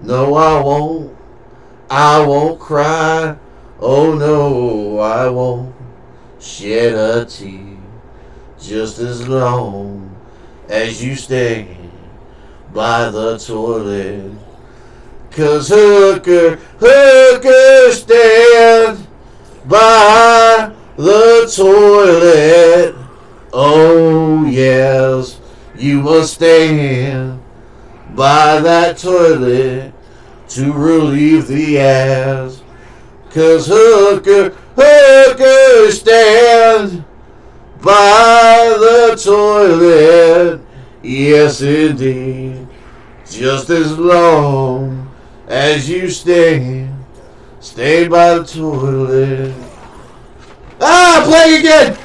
No, I won't. I won't cry. Oh no, I won't shed a tear just as long as you stay by the toilet. Cause hooker, hooker stand by the toilet. Oh yes, you must stand by that toilet to relieve the ass. Cause hooker, hooker stand by the toilet. Yes, indeed. Just as long as you stand, stay by the toilet. Ah, play again!